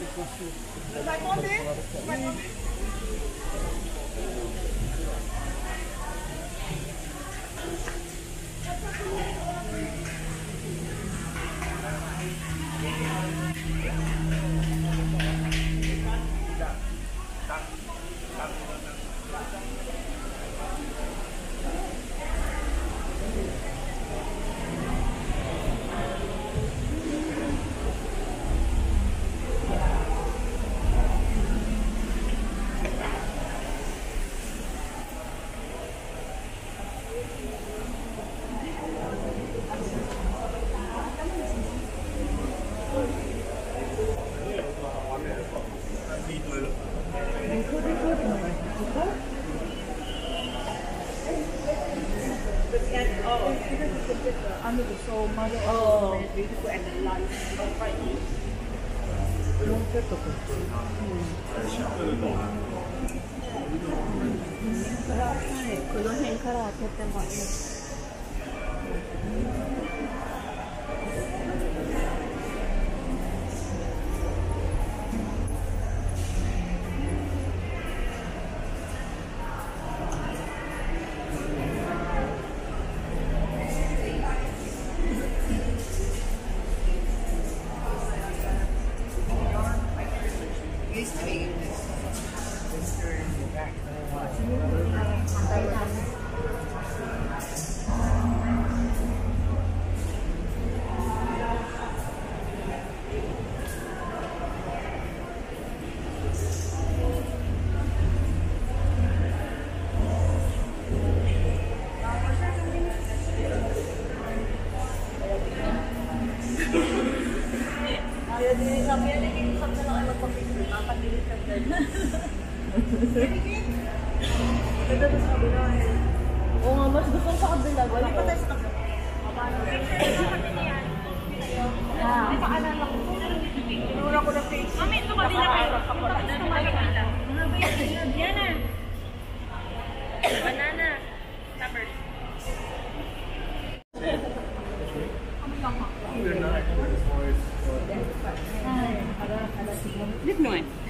Vous attendez Vous attendez Oh, it's because it's a bit uh, under the soul, mother of oh. the beautiful and the light. Oh, right. 4セットとってシンプルのこの辺から当ててもいいですか paglilit ng girls. Ganda to sa kabila eh. Oo nga, mas gusto sa kabila. Wala pa tayo sa kabila. Paano? Ah. Paalala ko. Tinura ko ng page. Mami, ito ka din na kayo. Tapos tumalik na. Mga bayan, yan na.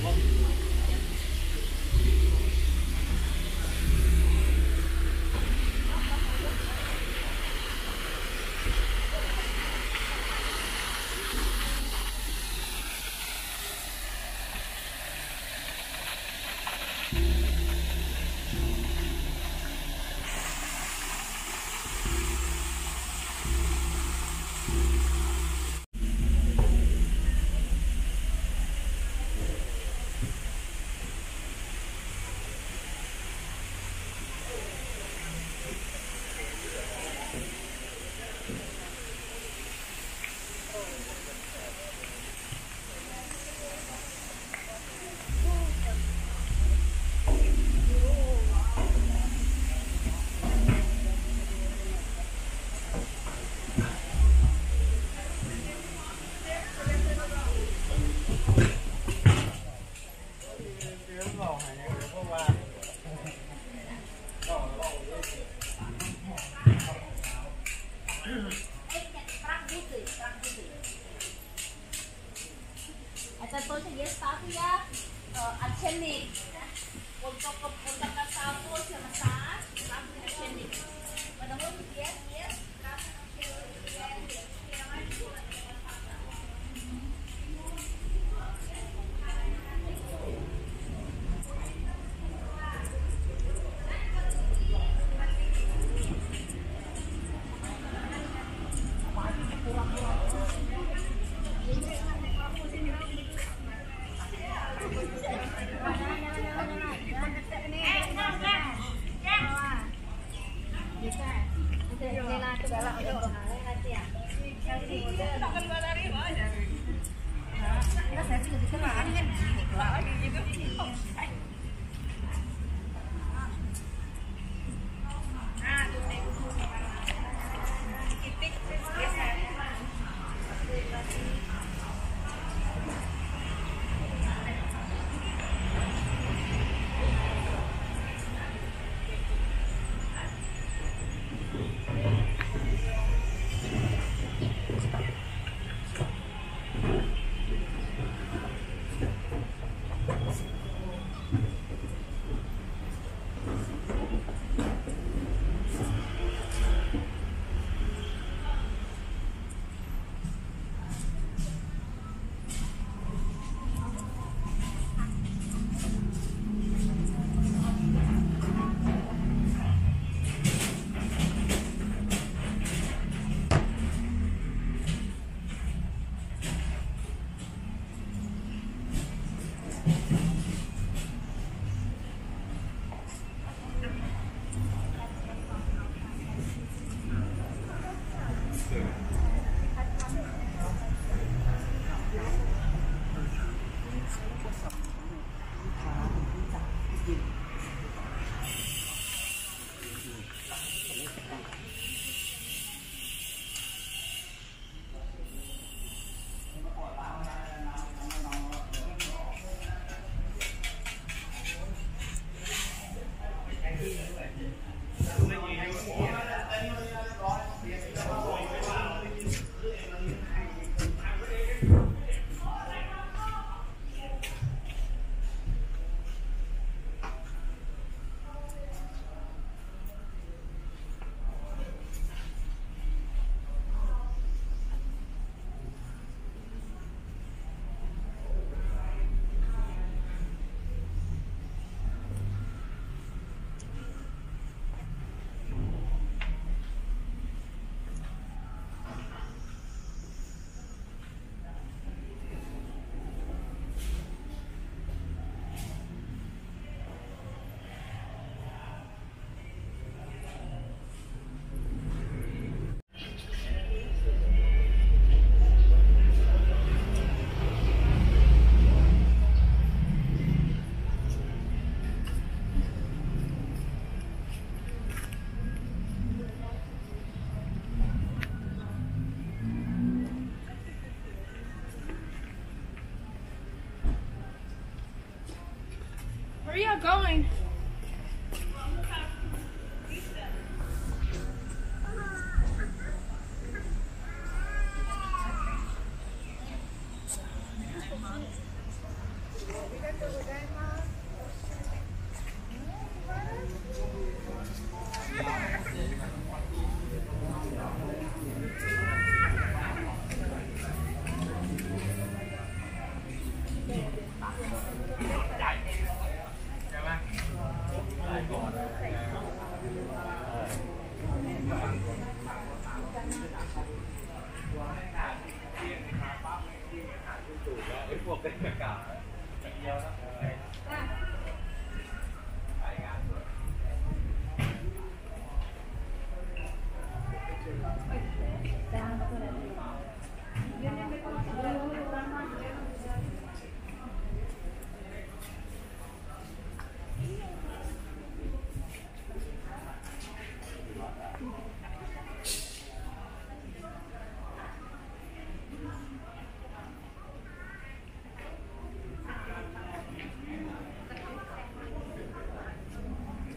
Love you. Português pakuya uh, achennik. Untuk untuk kata bos sama saat, pakuya achennik. Padahal dia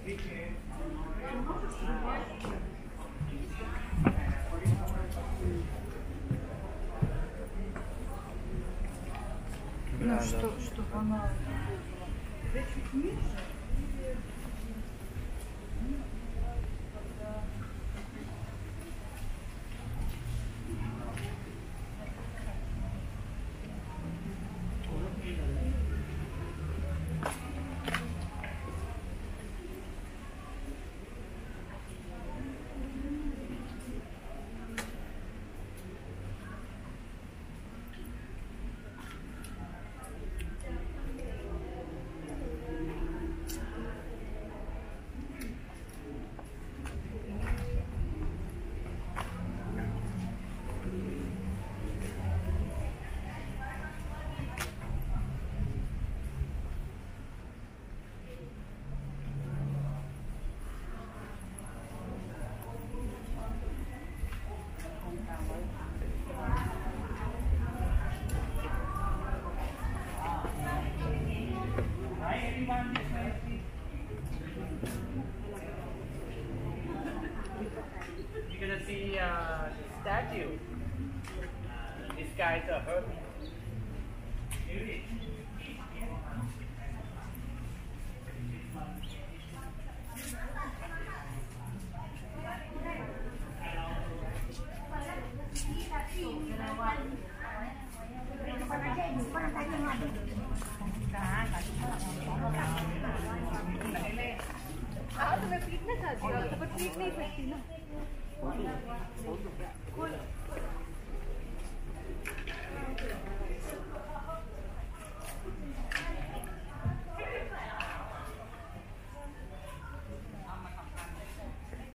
Ну, да, что, чтобы она... Да чуть меньше? statue. This guy's a hermit. Ah, तुम्हें पीट ना चाहती हो तो पीट नहीं सकती ना Cool.